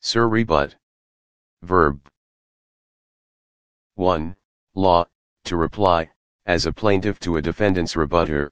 Sir rebut. Verb. 1. Law, to reply, as a plaintiff to a defendant's rebutter,